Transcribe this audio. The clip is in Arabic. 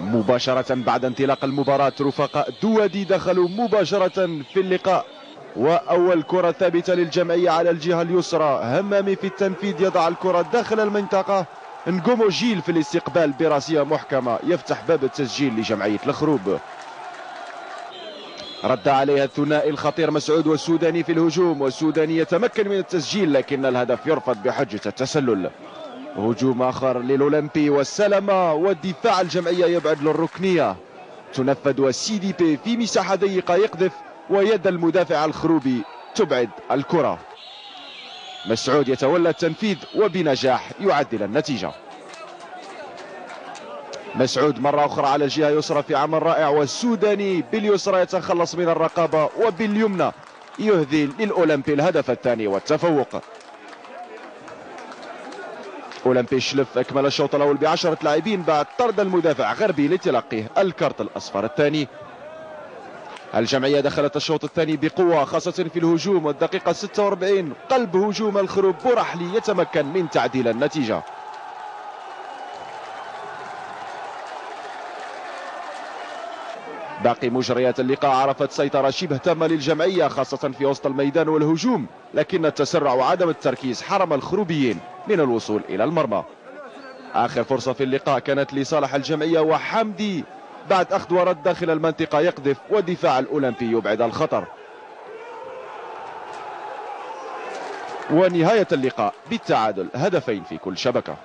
مباشرة بعد انطلاق المباراة رفقاء دوادي دخلوا مباشرة في اللقاء. وأول كرة ثابتة للجمعية على الجهة اليسرى. همامي في التنفيذ يضع الكرة داخل المنطقة. نقومو جيل في الاستقبال برأسية محكمة. يفتح باب التسجيل لجمعية الخروب. رد عليها الثنائي الخطير مسعود والسوداني في الهجوم. والسوداني يتمكن من التسجيل لكن الهدف يرفض بحجة التسلل. هجوم آخر للأولمبي والسلامة والدفاع الجمعية يبعد للركنية. تنفذ والسي دي بي في مساحة ضيقة يقذف ويد المدافع الخروبي. تبعد الكرة. مسعود يتولى التنفيذ وبنجاح يعدل النتيجة. مسعود مرة أخرى على الجهة يسرى في عمل رائع والسوداني باليسرى يتخلص من الرقابة وباليمنى يهدي للأولمبي الهدف الثاني والتفوق. أولمبي شلف أكمل الشوط الأول بعشرة لاعبين بعد طرد المدافع غربي لتلقيه الكارت الأصفر الثاني. الجمعية دخلت الشوط الثاني بقوة خاصة في الهجوم والدقيقة 46 قلب هجوم الخروب برحلي يتمكن من تعديل النتيجة. باقي مجريات اللقاء عرفت سيطرة شبه تامة للجمعية خاصة في وسط الميدان والهجوم لكن التسرع وعدم التركيز حرم الخروبيين من الوصول إلى المرمى. آخر فرصة في اللقاء كانت لصالح الجمعية وحمدي بعد أخذ ورد داخل المنطقة يقذف ودفاع الأولمبي يبعد الخطر. ونهاية اللقاء بالتعادل هدفين في كل شبكة.